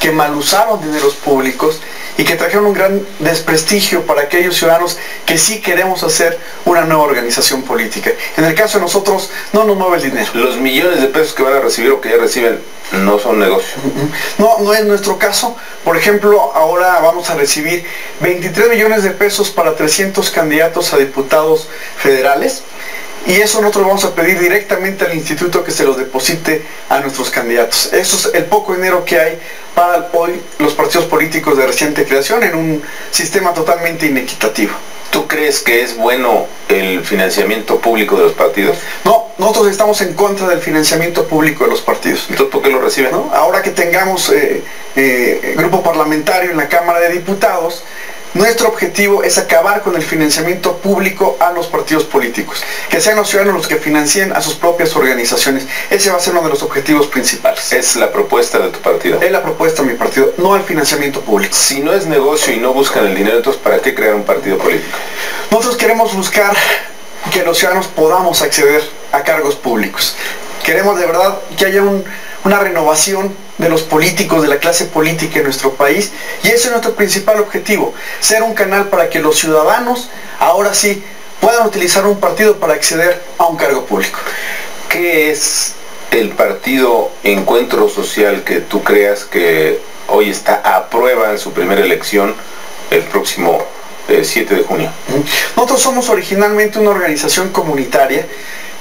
que mal usaron dineros públicos y que trajeron un gran desprestigio para aquellos ciudadanos que sí queremos hacer una nueva organización política. En el caso de nosotros, no nos mueve el dinero. Los millones de pesos que van a recibir o que ya reciben no son negocios. No, no es nuestro caso. Por ejemplo, ahora vamos a recibir 23 millones de pesos para 300 candidatos a diputados federales. Y eso nosotros vamos a pedir directamente al instituto que se lo deposite a nuestros candidatos. Eso es el poco dinero que hay para hoy los partidos políticos de reciente creación en un sistema totalmente inequitativo. ¿Tú crees que es bueno el financiamiento público de los partidos? No, nosotros estamos en contra del financiamiento público de los partidos. Entonces, ¿por qué lo reciben? Ahora que tengamos eh, eh, grupo parlamentario en la Cámara de Diputados, nuestro objetivo es acabar con el financiamiento público a los partidos políticos, que sean los ciudadanos los que financien a sus propias organizaciones. Ese va a ser uno de los objetivos principales. Es la propuesta de tu partido. Es la propuesta de mi partido, no el financiamiento público. Si no es negocio y no buscan el dinero, entonces ¿para qué crear un partido político? Nosotros queremos buscar que los ciudadanos podamos acceder a cargos públicos. Queremos de verdad que haya una renovación de los políticos, de la clase política en nuestro país. Y ese es nuestro principal objetivo, ser un canal para que los ciudadanos ahora sí puedan utilizar un partido para acceder a un cargo público. ¿Qué es el partido Encuentro Social que tú creas que hoy está a prueba en su primera elección el próximo 7 eh, de junio? Nosotros somos originalmente una organización comunitaria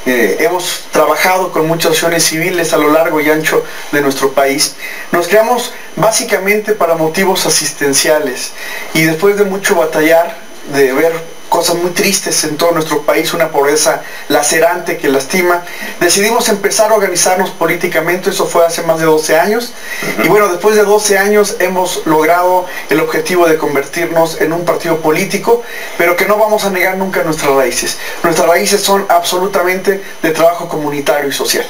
hemos trabajado con muchas acciones civiles a lo largo y ancho de nuestro país. Nos creamos básicamente para motivos asistenciales y después de mucho batallar, de ver cosas muy tristes en todo nuestro país, una pobreza lacerante que lastima. Decidimos empezar a organizarnos políticamente, eso fue hace más de 12 años. Y bueno, después de 12 años hemos logrado el objetivo de convertirnos en un partido político, pero que no vamos a negar nunca nuestras raíces. Nuestras raíces son absolutamente de trabajo comunitario y social.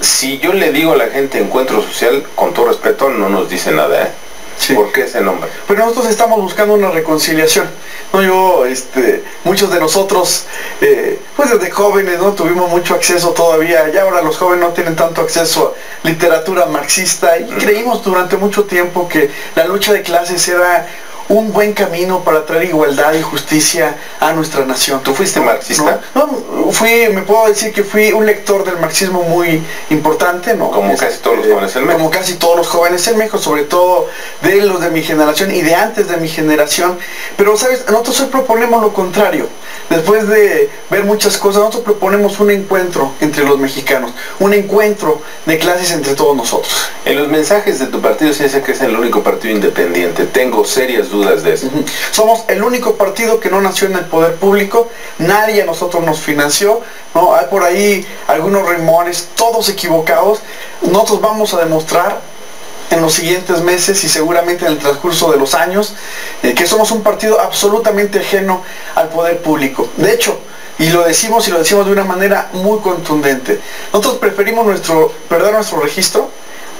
Si yo le digo a la gente encuentro social, con todo respeto, no nos dice nada, ¿eh? ¿Por qué ese nombre? Pero nosotros estamos buscando una reconciliación. No, yo, este, muchos de nosotros, eh, pues desde jóvenes, ¿no? Tuvimos mucho acceso todavía, ya ahora los jóvenes no tienen tanto acceso a literatura marxista y creímos durante mucho tiempo que la lucha de clases era un buen camino para traer igualdad y justicia a nuestra nación. ¿Tú fuiste marxista? No, fui, me puedo decir que fui un lector del marxismo muy importante, ¿no? Como casi todos los eh, jóvenes en México. Como casi todos los jóvenes en México, sobre todo de los de mi generación y de antes de mi generación. Pero, ¿sabes? Nosotros hoy proponemos lo contrario. Después de ver muchas cosas, nosotros proponemos un encuentro entre los mexicanos, un encuentro de clases entre todos nosotros. En los mensajes de tu partido se dice que es el único partido independiente. Tengo serias dudas Somos el único partido que no nació en el poder público, nadie a nosotros nos financió, ¿no? Hay por ahí algunos rumores, todos equivocados. Nosotros vamos a demostrar en los siguientes meses y seguramente en el transcurso de los años eh, que somos un partido absolutamente ajeno al poder público. De hecho, y lo decimos y lo decimos de una manera muy contundente. Nosotros preferimos nuestro, perder nuestro registro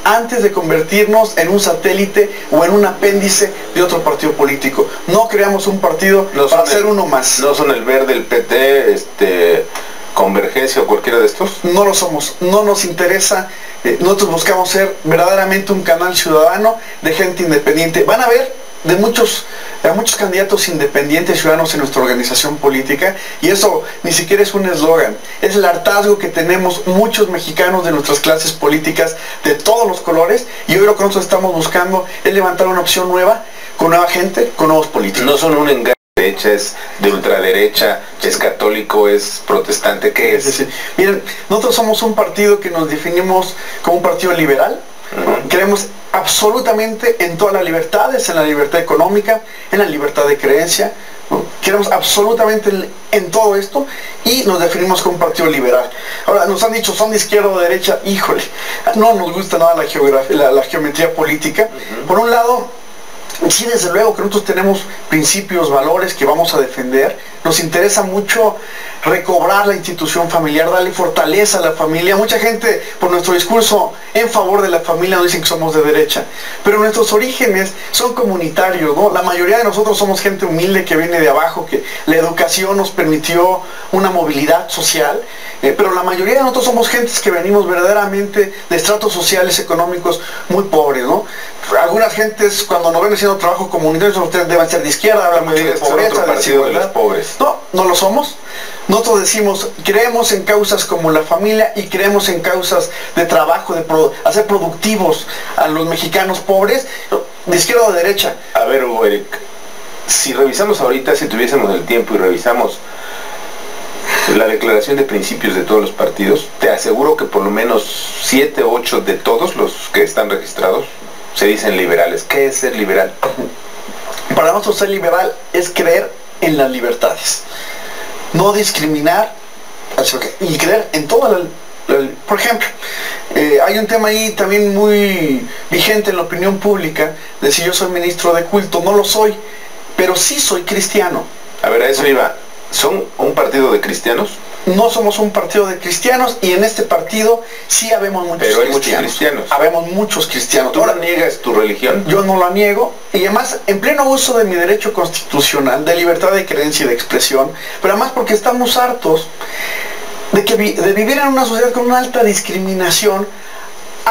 antes de convertirnos en un satélite o en un apéndice de otro partido político. No creamos un partido para ser uno más. ¿No son el verde, el PT, este, Convergencia o cualquiera de estos? No lo somos, no nos interesa. Eh, nosotros buscamos ser verdaderamente un canal ciudadano de gente independiente. Van a ver de muchos, de muchos candidatos independientes ciudadanos en nuestra organización política y eso ni siquiera es un eslogan, es el hartazgo que tenemos muchos mexicanos de nuestras clases políticas de todos los colores y hoy lo que nosotros estamos buscando es levantar una opción nueva con nueva gente, con nuevos políticos. No son un engaño derecha, es de ultraderecha, es católico, es protestante, ¿qué es? Miren, nosotros somos un partido que nos definimos como un partido liberal, Creemos absolutamente en todas las libertades, en la libertad económica, en la libertad de creencia. Queremos absolutamente en todo esto y nos definimos como un partido liberal. Ahora, nos han dicho, son de izquierda o de derecha. Híjole, no nos gusta nada la, geografía, la, geometría política. Por un lado, Sí, desde luego que nosotros tenemos principios, valores que vamos a defender. Nos interesa mucho recobrar la institución familiar, darle fortaleza a la familia. Mucha gente, por nuestro discurso en favor de la familia, nos dicen que somos de derecha. Pero nuestros orígenes son comunitarios, ¿no? La mayoría de nosotros somos gente humilde que viene de abajo, que la educación nos permitió una movilidad social. Eh, pero la mayoría de nosotros somos gentes que venimos verdaderamente de estratos sociales, económicos muy pobres, ¿no? las gentes cuando nos ven haciendo trabajo comunitario, ustedes deben ser de izquierda, hablan mucho de pobreza, de desigualdad. pobres. No, no lo somos. Nosotros decimos, creemos en causas como la familia y creemos en causas de trabajo, de hacer productivos a los mexicanos pobres, de izquierda o de derecha. A ver, Eric, si revisamos ahorita, si tuviésemos el tiempo y revisamos la declaración de principios de todos los partidos, te aseguro que por lo menos siete o ocho de todos los que están registrados se dicen liberales. ¿Qué es ser liberal? Para nosotros ser liberal es creer en las libertades, no discriminar y creer en toda la... por ejemplo, eh, hay un tema ahí también muy vigente en la opinión pública de si yo soy ministro de culto, no lo soy, pero sí soy cristiano. A ver, a eso iba. ¿Son un partido de cristianos? No somos un partido de cristianos y en este partido sí habemos muchos Pero hay cristianos. Muchos cristianos. Habemos muchos cristianos. ¿Tú niegas tu religión? Yo no la niego y además en pleno uso de mi derecho constitucional de libertad de creencia y de expresión, pero además porque estamos hartos de, que, de vivir en una sociedad con una alta discriminación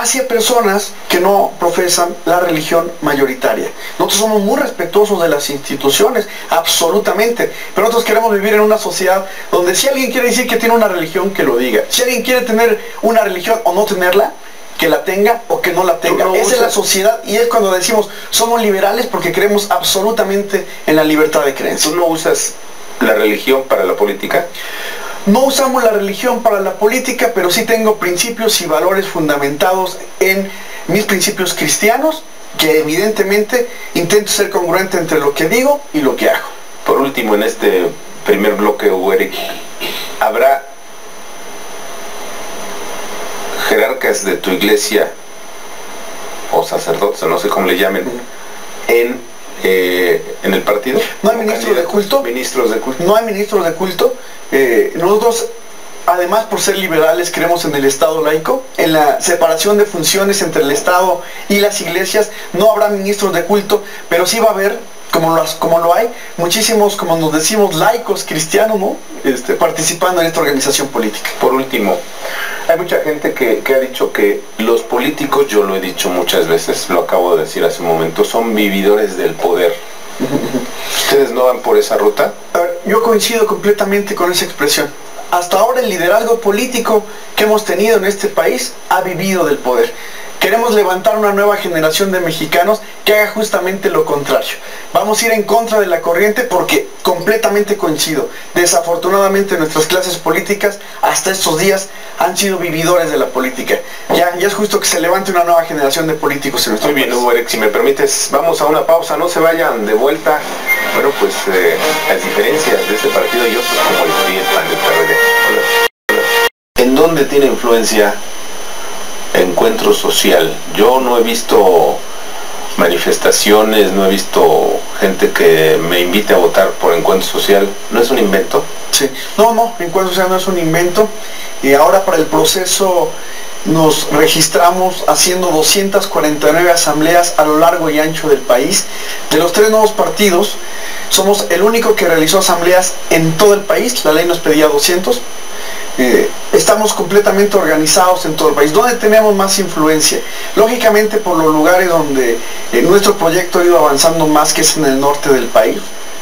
hacia personas que no profesan la religión mayoritaria. Nosotros somos muy respetuosos de las instituciones, absolutamente, pero nosotros queremos vivir en una sociedad donde si alguien quiere decir que tiene una religión, que lo diga. Si alguien quiere tener una religión o no tenerla, que la tenga o que no la tenga. Esa es la sociedad y es cuando decimos somos liberales porque creemos absolutamente en la libertad de creencia. ¿Tú no usas la religión para la política? No usamos la religión para la política, pero sí tengo principios y valores fundamentados en mis principios cristianos, que evidentemente intento ser congruente entre lo que digo y lo que hago. Por último, en este primer bloque, Eric, ¿habrá jerarcas de tu iglesia o sacerdotes, o no sé cómo le llamen, en, eh, en el partido? No hay ministros de culto. Ministros de culto. No hay ministros de culto. Eh, nosotros, además por ser liberales, creemos en el Estado laico, en la separación de funciones entre el Estado y las iglesias. No habrá ministros de culto, pero sí va a haber, como, como lo hay, muchísimos, como nos decimos, laicos cristianos, ¿no? Este, participando en esta organización política. Por último, hay mucha gente que, que, ha dicho que los políticos, yo lo he dicho muchas veces, lo acabo de decir hace un momento, son vividores del poder. ¿Ustedes no van por esa ruta? Yo coincido completamente con esa expresión. Hasta ahora el liderazgo político que hemos tenido en este país ha vivido del poder. Queremos levantar una nueva generación de mexicanos que haga justamente lo contrario. Vamos a ir en contra de la corriente porque completamente coincido. Desafortunadamente nuestras clases políticas hasta estos días han sido vividores de la política. Ya, ya es justo que se levante una nueva generación de políticos en nuestro Muy bien, Hugo Eric, si me permites, vamos a una pausa, no se vayan de vuelta. Bueno, pues eh, las diferencias de este partido y otros como el PRI, el PAN, el PRD. ¿En dónde tiene influencia encuentro social. Yo no he visto manifestaciones, no he visto gente que me invite a votar por encuentro social. ¿No es un invento? Sí, no, no, encuentro social no es un invento. Y ahora para el proceso nos registramos haciendo 249 asambleas a lo largo y ancho del país. De los tres nuevos partidos, somos el único que realizó asambleas en todo el país. La ley nos pedía 200. Eh, estamos completamente organizados en todo el país. ¿Dónde tenemos más influencia? Lógicamente por los lugares donde eh, nuestro proyecto ha ido avanzando más, que es en el norte del país.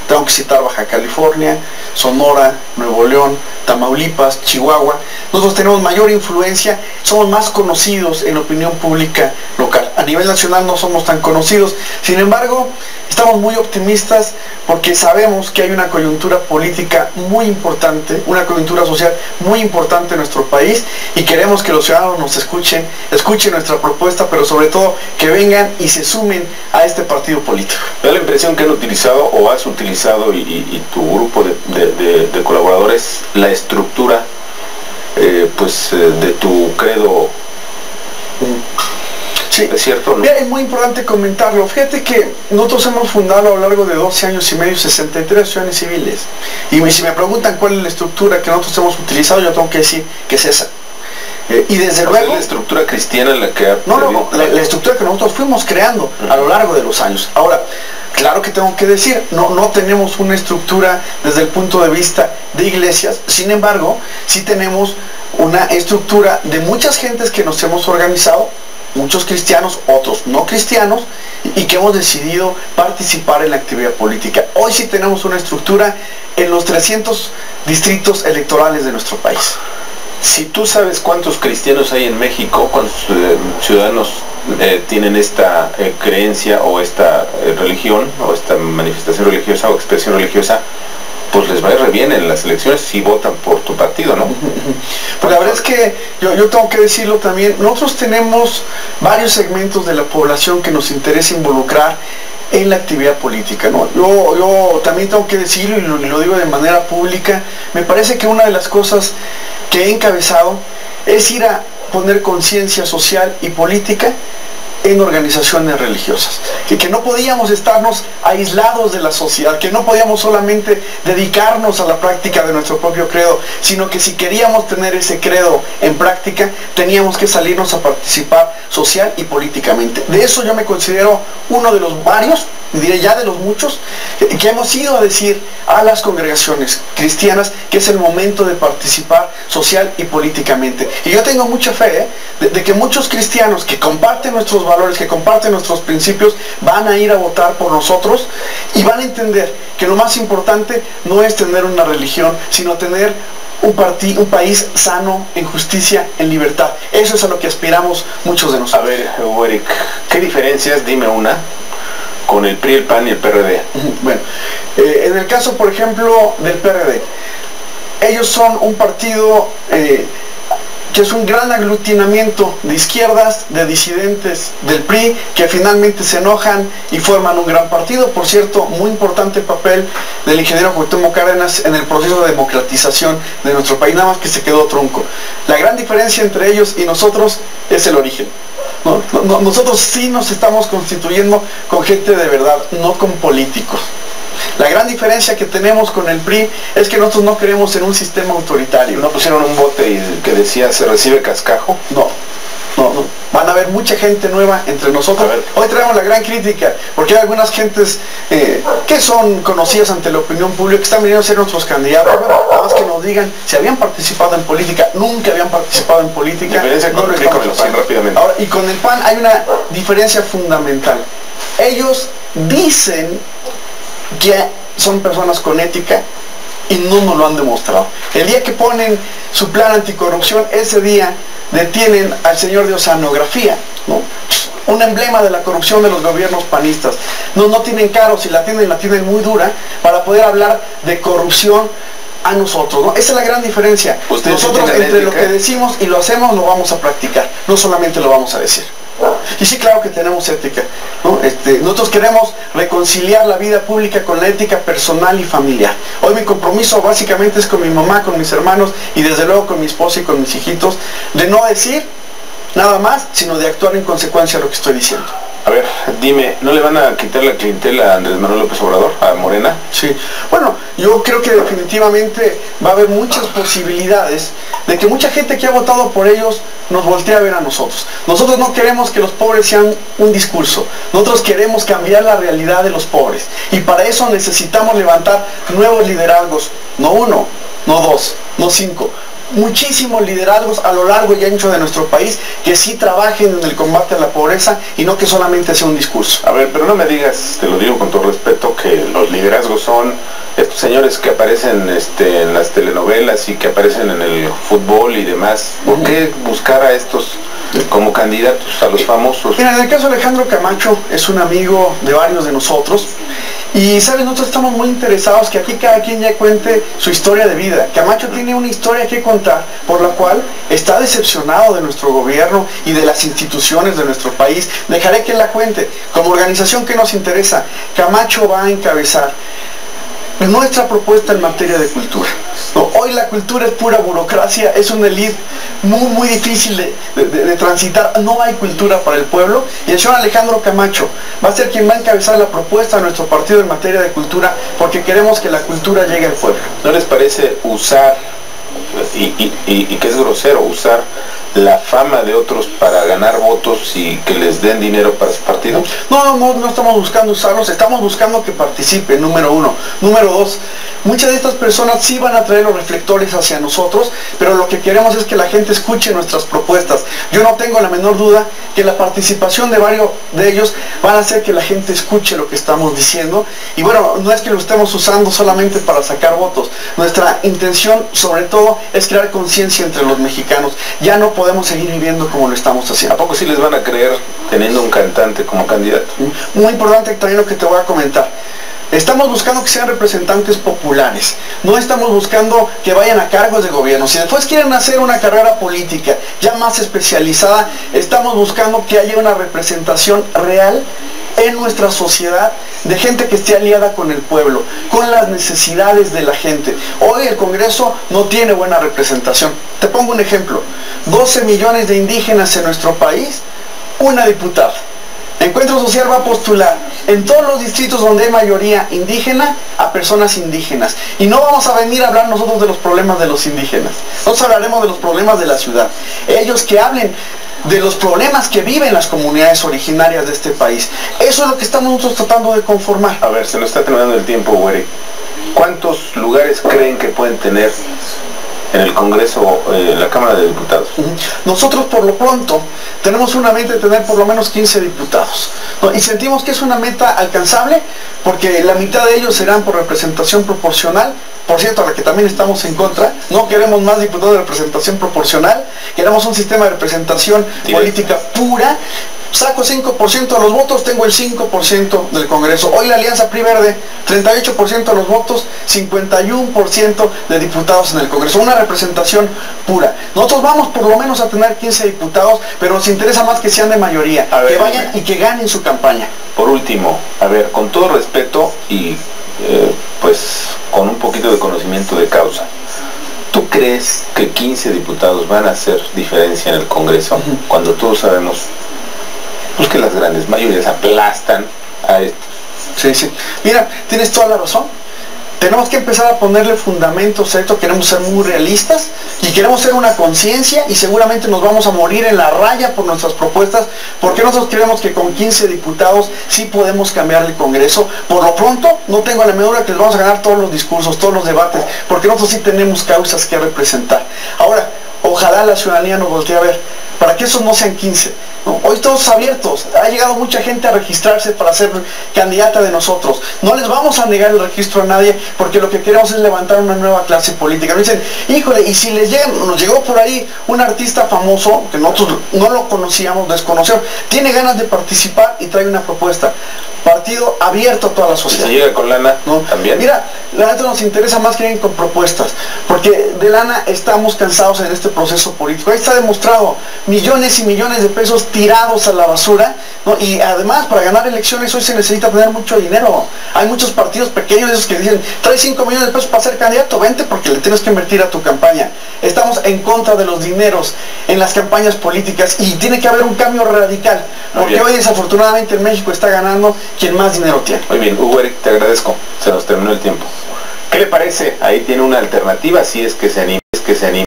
Tengo que citar Baja California, Sonora, Nuevo León, Tamaulipas, Chihuahua. Nosotros tenemos mayor influencia, somos más conocidos en la opinión pública local. A nivel nacional no somos tan conocidos. Sin embargo, estamos muy optimistas porque sabemos que hay una coyuntura política muy importante, una coyuntura social muy importante en nuestro país y queremos que los ciudadanos nos escuchen, escuchen nuestra propuesta, pero sobre todo que vengan y se sumen a este partido político. Da la impresión que han utilizado o has utilizado y, tu grupo de, colaboradores la estructura eh, pues eh, de tu credo Sí, es cierto. es muy importante comentarlo. Fíjate que nosotros hemos fundado a lo largo de 12 años y medio 63 asociaciones civiles. Y si me preguntan cuál es la estructura que nosotros hemos utilizado, yo tengo que decir que es esa. Eh, y desde luego... la estructura cristiana la que ha... No, no, la, estructura que nosotros fuimos creando a lo largo de los años. Ahora, claro que tengo que decir, no, no tenemos una estructura desde el punto de vista de iglesias, sin embargo, sí tenemos una estructura de muchas gentes que nos hemos organizado muchos cristianos, otros no cristianos, y que hemos decidido participar en la actividad política. Hoy sí tenemos una estructura en los 300 distritos electorales de nuestro país. Si tú sabes cuántos cristianos hay en México, cuántos eh, ciudadanos eh, tienen esta eh, creencia o esta religión o esta manifestación religiosa o expresión religiosa, pues les va a ir bien en las elecciones si votan por tu partido, ¿no? Pues la verdad es que yo, yo, tengo que decirlo también, nosotros tenemos varios segmentos de la población que nos interesa involucrar en la actividad política, ¿no? Yo, yo también tengo que decirlo y lo, y lo digo de manera pública, me parece que una de las cosas que he encabezado es ir a poner conciencia social y política en organizaciones religiosas, y que no podíamos estarnos aislados de la sociedad, que no podíamos solamente dedicarnos a la práctica de nuestro propio credo, sino que si queríamos tener ese credo en práctica, teníamos que salirnos a participar social y políticamente. De eso yo me considero uno de los varios, diré ya de los muchos, que hemos ido a decir a las congregaciones cristianas que es el momento de participar social y políticamente. Y yo tengo mucha fe ¿eh? de, de que muchos cristianos que comparten nuestros valores, valores, que comparten nuestros principios, van a ir a votar por nosotros y van a entender que lo más importante no es tener una religión, sino tener un, un país sano, en justicia, en libertad. Eso es a lo que aspiramos muchos de nosotros. A ver, Eric, ¿qué diferencias, dime una, con el PRI, el PAN y el PRD? Bueno, eh, en el caso, por ejemplo, del PRD, ellos son un partido... Eh, que es un gran aglutinamiento de izquierdas, de disidentes del PRI, que finalmente se enojan y forman un gran partido. Por cierto, muy importante el papel del ingeniero Cuauhtémoc Cárdenas en el proceso de democratización de nuestro país, nada más que se quedó tronco. La gran diferencia entre ellos y nosotros es el origen. No, no, nosotros sí nos estamos constituyendo con gente de verdad, no con políticos. La gran diferencia que tenemos con el PRI es que nosotros no creemos en un sistema autoritario. ¿No pusieron un bote que decía se recibe cascajo? No, no, no. Van a haber mucha gente nueva entre nosotros. Hoy traemos la gran crítica, porque hay algunas gentes eh, que son conocidas ante la opinión pública, que están viniendo a ser nuestros candidatos, nada más que nos digan si habían participado en política, nunca habían participado en política. Diferencia con, el, con el PAN rápidamente. Ahora, y con el PAN hay una diferencia fundamental. Ellos dicen que son personas con ética y no nos lo han demostrado. El día que ponen su plan anticorrupción, ese día detienen al señor de Oceanografía, ¿no? un emblema de la corrupción de los gobiernos panistas. No, no tienen caro, si la tienen, la tienen muy dura para poder hablar de corrupción a nosotros. ¿no? Esa es la gran diferencia. Nosotros entre lo que decimos y lo hacemos lo vamos a practicar, no solamente lo vamos a decir. Y sí, claro que tenemos ética. ¿no? Este, nosotros queremos reconciliar la vida pública con la ética personal y familiar. Hoy mi compromiso básicamente es con mi mamá, con mis hermanos y desde luego con mi esposa y con mis hijitos, de no decir nada más, sino de actuar en consecuencia de lo que estoy diciendo. A ver, dime, ¿no le van a quitar la clientela a Andrés Manuel López Obrador, a Morena? Sí, bueno, yo creo que definitivamente va a haber muchas posibilidades de que mucha gente que ha votado por ellos nos voltee a ver a nosotros. Nosotros no queremos que los pobres sean un discurso, nosotros queremos cambiar la realidad de los pobres. Y para eso necesitamos levantar nuevos liderazgos, no uno, no dos, no cinco, muchísimos liderazgos a lo largo y ancho de nuestro país que sí trabajen en el combate a la pobreza y no que solamente sea un discurso. A ver, pero no me digas, te lo digo con todo respeto, que los liderazgos son señores que aparecen este, en las telenovelas y que aparecen en el fútbol y demás. ¿Por qué buscar a estos como candidatos a los famosos? Mira, en el caso de Alejandro Camacho es un amigo de varios de nosotros y, ¿sabes? Nosotros estamos muy interesados que aquí cada quien ya cuente su historia de vida. Camacho tiene una historia que contar por la cual está decepcionado de nuestro gobierno y de las instituciones de nuestro país. Dejaré que él la cuente. Como organización que nos interesa, Camacho va a encabezar nuestra propuesta en materia de cultura. Hoy la cultura es pura burocracia, es una elite muy, muy difícil de, transitar. No hay cultura para el pueblo. Y el señor Alejandro Camacho va a ser quien va a encabezar la propuesta de nuestro partido en materia de cultura porque queremos que la cultura llegue al pueblo. ¿No les parece usar, y, y que es grosero, usar la fama de otros para ganar votos y que les den dinero para su partido? No, no, no, estamos buscando usarlos, estamos buscando que participen, número uno. Número dos, Muchas de estas personas sí van a traer los reflectores hacia nosotros, pero lo que queremos es que la gente escuche nuestras propuestas. Yo no tengo la menor duda que la participación de varios de ellos van a hacer que la gente escuche lo que estamos diciendo. Y bueno, no es que lo estemos usando solamente para sacar votos. Nuestra intención, sobre todo, es crear conciencia entre los mexicanos. Ya no podemos seguir viviendo como lo estamos haciendo. ¿A poco sí les van a creer teniendo un cantante como candidato? Muy importante también lo que te voy a comentar. Estamos buscando que sean representantes populares. No estamos buscando que vayan a cargos de gobierno. Si después quieren hacer una carrera política ya más especializada, estamos buscando que haya una representación real en nuestra sociedad de gente que esté aliada con el pueblo, con las necesidades de la gente. Hoy el Congreso no tiene buena representación. Te pongo un ejemplo. 12 millones de indígenas en nuestro país, una diputada. Encuentro Social va a postular en todos los distritos donde hay mayoría indígena a personas indígenas. Y no vamos a venir a hablar nosotros de los problemas de los indígenas. Nosotros hablaremos de los problemas de la ciudad. Ellos que hablen de los problemas que viven las comunidades originarias de este país. Eso es lo que estamos nosotros tratando de conformar. A ver, se nos está terminando el tiempo, güey. ¿Cuántos lugares creen que pueden tener en el Congreso, eh, en la Cámara de Diputados? Nosotros por lo pronto tenemos una meta de tener por lo menos 15 diputados. Y sentimos que es una meta alcanzable porque la mitad de ellos serán por representación proporcional por cierto, a la que también estamos en contra, no queremos más diputados de representación proporcional, queremos un sistema de representación política pura, saco 5% de los votos, tengo el 5% del Congreso. Hoy la Alianza PRI Verde, 38% de los votos, 51% de diputados en el Congreso. Una representación pura. Nosotros vamos por lo menos a tener 15 diputados, pero nos interesa más que sean de mayoría, que vayan y que ganen su campaña. Por último, a ver, con todo respeto y eh, pues con un poquito de conocimiento de causa. ¿Tú crees que 15 diputados van a hacer diferencia en el Congreso cuando todos sabemos pues, que las grandes mayorías aplastan a estos? Sí, sí. Mira, tienes toda la razón tenemos que empezar a ponerle fundamentos a esto, queremos ser muy realistas y queremos ser una conciencia y seguramente nos vamos a morir en la raya por nuestras propuestas, porque nosotros creemos que con 15 diputados sí podemos cambiar el Congreso. Por lo pronto, no tengo la medida que les vamos a ganar todos los discursos, todos los debates, porque nosotros sí tenemos causas que representar. Ahora, ojalá la ciudadanía nos voltee a ver, para que esos no sean 15, Hoy todos abiertos. Ha llegado mucha gente a registrarse para ser candidata de nosotros. No les vamos a negar el registro a nadie porque lo que queremos es levantar una nueva clase política. Nos dicen, híjole, y si les llega, nos llegó por ahí un artista famoso que nosotros no lo conocíamos, desconocemos, tiene ganas de participar y trae una propuesta partido abierto a toda la sociedad. Se llega con lana ¿no? también. Mira, la neta nos interesa más que ir con propuestas, porque de lana estamos cansados en este proceso político. Ahí está demostrado millones y millones de pesos tirados a la basura, y además para ganar elecciones hoy se necesita tener mucho dinero. Hay muchos partidos pequeños esos que dicen, trae 5 millones de pesos para ser candidato, vente porque le tienes que invertir a tu campaña. Estamos en contra de los dineros en las campañas políticas y tiene que haber un cambio radical, porque hoy desafortunadamente en México está ganando quien más dinero tiene. Muy bien, Hugo Eric, te agradezco. Se nos terminó el tiempo. ¿Qué le parece? Ahí tiene una alternativa si es que se anima, es que se anima.